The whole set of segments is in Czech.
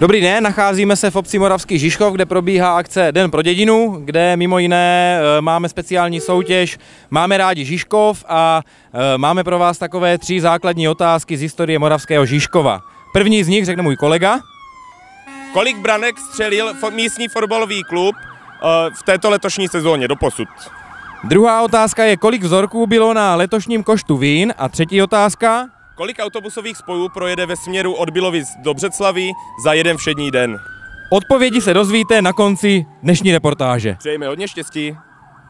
Dobrý den, nacházíme se v obci Moravský Žižkov, kde probíhá akce Den pro dědinu, kde mimo jiné e, máme speciální soutěž Máme rádi Žižkov a e, máme pro vás takové tři základní otázky z historie Moravského Žižkova. První z nich řekne můj kolega. Kolik branek střelil místní fotbalový klub e, v této letošní sezóně do posud? Druhá otázka je, kolik vzorků bylo na letošním koštu vín. A třetí otázka, Kolik autobusových spojů projede ve směru od Bilovic do Břeclaví za jeden všední den? Odpovědi se dozvíte na konci dnešní reportáže. Přejeme hodně štěstí.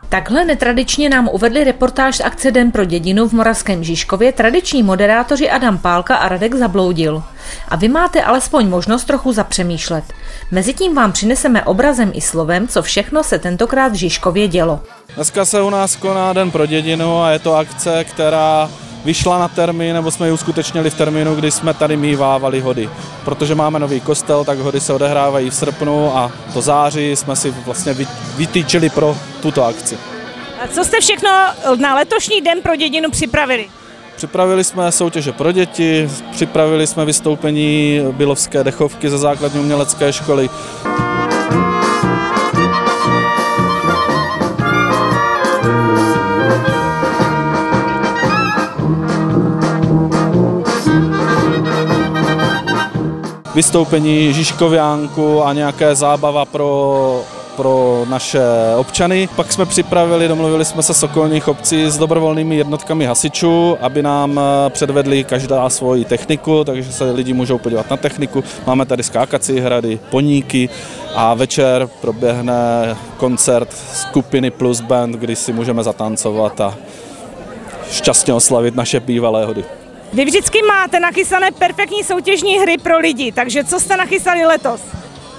Takhle netradičně nám uvedli reportáž z akce Den pro dědinu v Moravském Žižkově tradiční moderátoři Adam Pálka a Radek Zabloudil. A vy máte alespoň možnost trochu zapřemýšlet. Mezitím vám přineseme obrazem i slovem, co všechno se tentokrát v Žižkově dělo. Dneska se u nás koná Den pro dědinu a je to akce, která vyšla na termín, nebo jsme ji uskutečnili v termínu, kdy jsme tady mývávali hody. Protože máme nový kostel, tak hody se odehrávají v srpnu a to září jsme si vlastně vytýčili pro tuto akci. A co jste všechno na letošní den pro dědinu připravili? Připravili jsme soutěže pro děti, připravili jsme vystoupení Bilovské dechovky ze základní umělecké školy. Vystoupení Žižkoviánku a nějaké zábava pro pro naše občany. Pak jsme připravili, domluvili jsme se Sokolních obcí s dobrovolnými jednotkami hasičů, aby nám eh, předvedli každá svoji techniku, takže se lidi můžou podívat na techniku. Máme tady skákací hrady, poníky a večer proběhne koncert skupiny Plus Band, kdy si můžeme zatancovat a šťastně oslavit naše bývalé hody. Vy vždycky máte nachystané perfektní soutěžní hry pro lidi, takže co jste nachystali letos?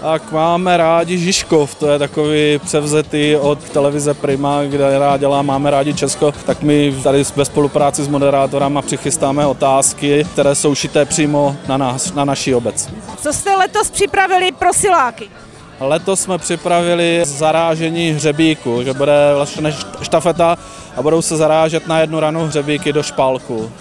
Tak máme rádi Žižkov, to je takový převzetý od televize Prima, kde rád dělá Máme rádi Česko, tak my tady ve spolupráci s moderátorama přichystáme otázky, které jsou šité přímo na, nás, na naší obec. Co jste letos připravili pro siláky? Letos jsme připravili zarážení hřebíku, že bude vlastně štafeta a budou se zarážet na jednu ranu hřebíky do špálku.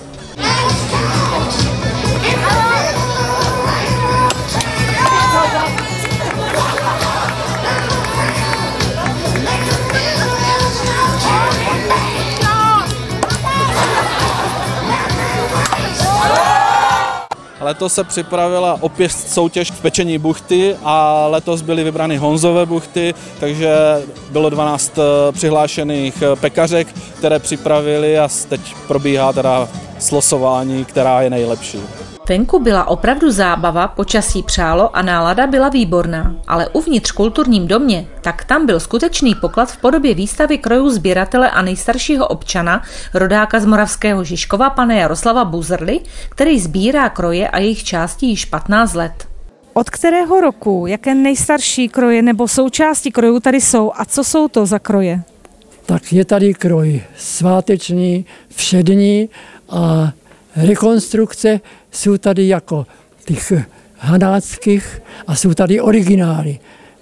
Letos se připravila opět soutěž v pečení buchty a letos byly vybrány Honzové buchty, takže bylo 12 eh, přihlášených eh, pekařek, které připravili a teď probíhá teda slosování, která je nejlepší. Venku byla opravdu zábava, počasí přálo a nálada byla výborná, ale uvnitř kulturním domě, tak tam byl skutečný poklad v podobě výstavy krojů sběratele a nejstaršího občana, rodáka z Moravského Žižkova, pana Jaroslava Buzrly, který sbírá kroje a jejich části již 15 let. Od kterého roku, jaké nejstarší kroje nebo součásti krojů tady jsou a co jsou to za kroje? Tak je tady kroj sváteční, všední a rekonstrukce jsou tady jako těch hanáckých a jsou tady originály.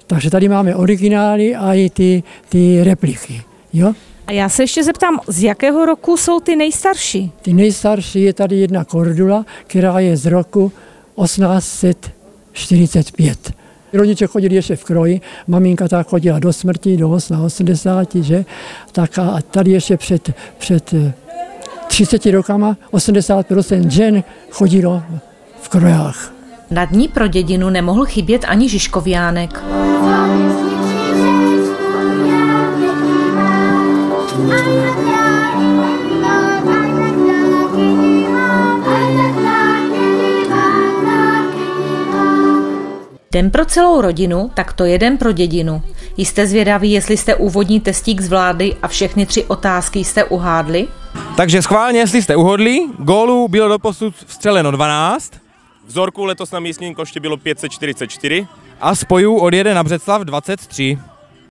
Takže tady máme originály a i ty, ty repliky. Jo? A já se ještě zeptám, z jakého roku jsou ty nejstarší? Ty nejstarší je tady jedna kordula, která je z roku 1845. Rodiče chodili ještě v kroji, maminka tak chodila do smrti, do 80, že? Tak a tady ještě před, před 30 rokama 80% žen chodilo v krojách. Na dní pro dědinu nemohl chybět ani Žižkoviánek. Den pro celou rodinu, tak to jeden pro dědinu. Jste zvědaví, jestli jste úvodní testík zvládli a všechny tři otázky jste uhádli? Takže schválně, jestli jste uhodli, gólů bylo doposud vstřeleno 12. Vzorků letos na místním koště bylo 544. A spojů od 1 na Břeclav 23.